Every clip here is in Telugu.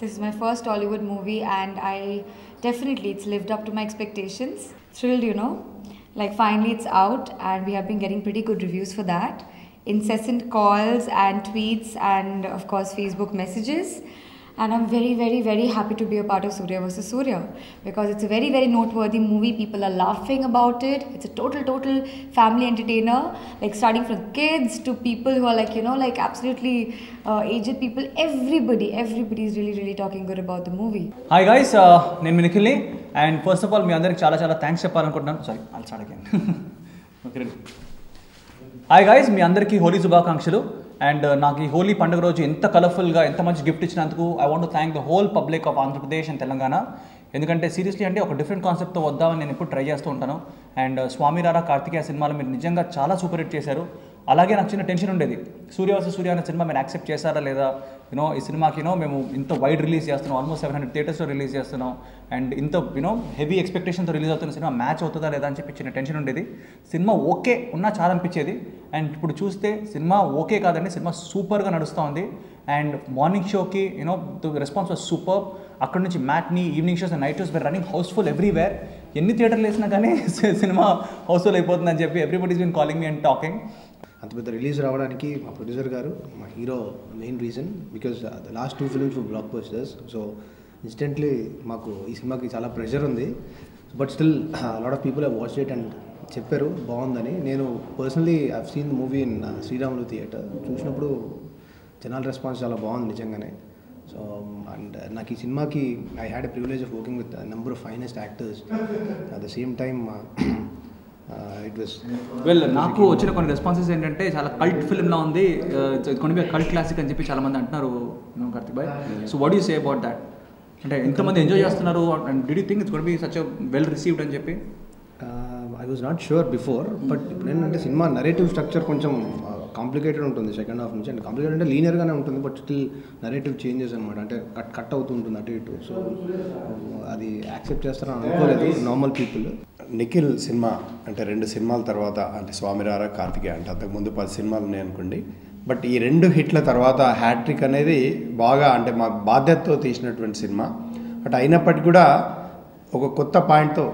This is my first Hollywood movie, and I definitely it's lived up to my expectations. Thrilled, you know. Like finally it's out, and we have been getting pretty good reviews for that. Incessant calls and tweets, and of course Facebook messages And I'm very, very, very happy to be a part of Surya vs. Surya because it's a very, very noteworthy movie. People are laughing about it. It's a total, total family entertainer. Like starting from kids to people who are like, you know, like absolutely uh, aged people. Everybody, everybody is really, really talking good about the movie. Hi guys నేను మీ నిఖిల్ని అండ్ ఫస్ట్ ఆఫ్ ఆల్ మీ అందరికి చాలా చాలా థ్యాంక్స్ చెప్పాలనుకుంటున్నాను sorry I'll start again okay ready hi guys మీ అందరికీ హోలీ శుభాకాంక్షలు అండ్ uh, నాకు ఈ హోలీ పండుగ రోజు ఎంత కలర్ఫుల్గా ఎంత మంచి గిఫ్ట్ ఇచ్చినందుకు I want thank the whole public of Andhra Pradesh and Telangana ఎందుకంటే సీరియస్లీ అంటే ఒక డిఫరెంట్ కాన్సెప్ట్తో వద్దామని నేను ఎప్పుడు ట్రై చేస్తూ ఉంటాను. అండ్ uh, స్వామి రారా కార్తికేయ సినిమాలు మీరు నిజంగా చాలా సూపర్ హిట్ చేశారు. అలాగే నాకు చిన్న టెన్షన్ ఉండేది. సూర్య వర్సెస్ సూర్య అనే సినిమా మీరు యాక్సెప్ట్ చేశారా లేదా? యూనో ఈ సినిమాకి యూనో మేము ఇంత వైడ్ రిలీజ్ చేస్తున్నాం. ఆల్మోస్ట్ సెవెన్ హండ్రెడ్ థియేటర్స్లో రిలీజ్ చేస్తున్నాం. అండ్ ఇంత యూనో హెవీ ఎక్స్పెక్టేషన్తో రిలీజ్ అవుతున్న సినిమా మ్యాచ్ అవుతుందా లేదా అని చెప్పి చిన్న టెన్షన్ ఉండేది. సినిమా ఓకే ఉన్నా చాలా అనిపించేది. అండ్ ఇప్పుడు చూస్తే సినిమా ఓకే కాదండి. సినిమా సూపర్గా నడుస్తూ ఉంది. అండ్ మార్నింగ్ షోకి you know the response was super అక్కడ నుంచి matinee evening shows night shows were running housefull everywhere ఎన్ని థియేటర్లు వేసినా కానీ సినిమా హౌస్ఫుల్ అయిపోతుందని చెప్పి everybody's been calling me and talking అంత పెద్ద రిలీజ్ రావడానికి మా ప్రొడ్యూసర్ గారు మా hero main reason because the last two films blockbusters so instantly మాకు ఈ సినిమాకి చాలా ప్రెషర్ ఉంది. But still lot of people have watch it and చెప్పారు బాగుందని. నేను personally I've seen movie in Sriramulu theatre చూసినప్పుడు జనాల రెస్పాన్స్ చాలా బాగుంది నిజంగానే. సో అండ్ నాకు ఈ సినిమాకి I had a privilege of working with number of finest actors at the same time it was well నాకు వచ్చిన కొన్ని రెస్పాన్సెస్ ఏంటంటే చాలా కల్ట్ ఫిల్మ్ లా ఉంది. కొన్ని కల్ట్ క్లాసిక్ అని చెప్పి చాలా మంది అంటున్నారు Karthik bye so what you say about that అంటే ఎంతమంది ఎంజాయ్ చేస్తున్నారు? And did you think it's be such well received అని చెప్పి? I was not sure before but ఇప్పుడు ఏంటంటే సినిమా నరేటివ్ స్ట్రక్చర్ కొంచెం కాంప్లికేటెడ్ ఉంటుంది సెకండ్ హాఫ్ నుంచి. అండ్ కాంప్లికేటెడ్ అంటే లీనియర్గానే ఉంటుంది బట్ స్టిల్ నరేటివ్ చేంజెస్ అనమాట అంటే కట్ కట్ అవుతూ ఉంటుంది అటు ఇటు. సో అది యాక్సెప్ట్ చేస్తారని అనుకోలేదు నార్మల్ పీపుల్ నిఖిల్ సినిమా అంటే రెండు సినిమాల తర్వాత అంటే స్వామిరార కార్తికేయ అంటే అంతకుముందు పది సినిమాలు ఉన్నాయి అనుకోండి. బట్ ఈ రెండు హిట్ల తర్వాత హ్యాట్రిక్ అనేది బాగా అంటే మా బాధ్యతతో తీసినటువంటి సినిమా. బట్ అయినప్పటికీ కూడా ఒక కొత్త పాయింట్తో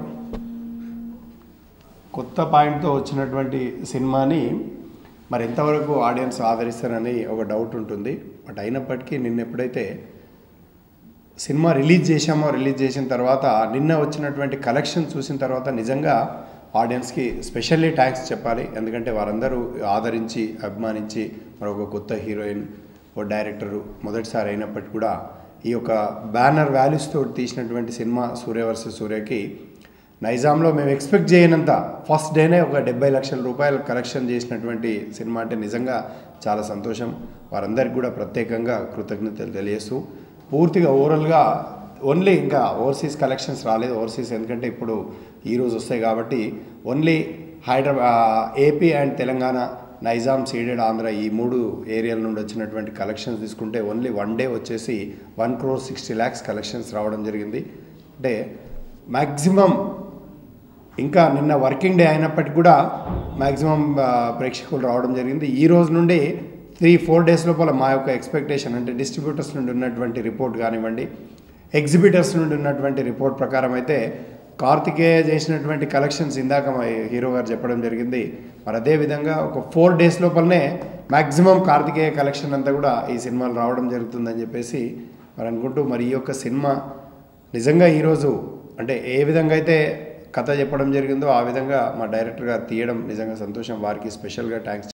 కొత్త పాయింట్తో వచ్చినటువంటి సినిమాని మరి ఎంతవరకు ఆడియన్స్ ఆదరిస్తారని ఒక డౌట్ ఉంటుంది. బట్ అయినప్పటికీ నిన్న ఎప్పుడైతే సినిమా రిలీజ్ చేశామో రిలీజ్ చేసిన తర్వాత నిన్న వచ్చినటువంటి కలెక్షన్ చూసిన తర్వాత నిజంగా ఆడియన్స్కి స్పెషల్లీ థ్యాంక్స్ చెప్పాలి. ఎందుకంటే వారందరూ ఆదరించి అభిమానించి మరి ఒక కొత్త హీరోయిన్ ఓ డైరెక్టరు మొదటిసారి అయినప్పటికీ కూడా ఈ యొక్క బ్యానర్ వాల్యూస్తో తీసినటువంటి సినిమా సూర్య వర్సెస్ సూర్యకి నైజాంలో మేము ఎక్స్పెక్ట్ చేయనంత. ఫస్ట్ డేనే ఒక డెబ్బై లక్షల రూపాయలు కలెక్షన్ చేసినటువంటి సినిమా అంటే నిజంగా చాలా సంతోషం. వారందరికీ కూడా ప్రత్యేకంగా కృతజ్ఞతలు తెలియజేస్తూ పూర్తిగా ఓవరాల్గా ఓన్లీ ఇంకా ఓవర్సీస్ కలెక్షన్స్ రాలేదు. ఓవర్సీస్ ఎందుకంటే ఇప్పుడు ఈరోజు వస్తాయి కాబట్టి only Hyderabad AP and Telangana Nizam Ceded Andhra ఈ మూడు ఏరియాల నుండి వచ్చినటువంటి కలెక్షన్స్ తీసుకుంటే ఓన్లీ వన్ డే వచ్చేసి one crore sixty lakhs collections రావడం జరిగింది. అంటే మ్యాక్సిమం ఇంకా నిన్న వర్కింగ్ డే అయినప్పటికీ కూడా మ్యాక్సిమం ప్రేక్షకులు రావడం జరిగింది. ఈ రోజు నుండి త్రీ ఫోర్ డేస్ లోపల మా యొక్క ఎక్స్పెక్టేషన్ అంటే డిస్ట్రిబ్యూటర్స్ నుండి ఉన్నటువంటి రిపోర్ట్ కానివ్వండి ఎగ్జిబిటర్స్ నుండి ఉన్నటువంటి రిపోర్ట్ ప్రకారం అయితే కార్తికేయ చేసినటువంటి కలెక్షన్స్ ఇందాక మా హీరో గారు చెప్పడం జరిగింది. మరి అదేవిధంగా ఒక ఫోర్ డేస్ లోపలనే మ్యాక్సిమం కార్తికేయ కలెక్షన్ అంతా కూడా ఈ సినిమాలు రావడం జరుగుతుందని చెప్పేసి మరి అనుకుంటూ మరి ఈ యొక్క సినిమా నిజంగా ఈరోజు అంటే ఏ విధంగా అయితే కథ చెప్పడం జరిగిందో ఆ విధంగా మా డైరెక్టర్ గారు తీయడం నిజంగా సంతోషం. వారికి స్పెషల్గా థ్యాంక్స్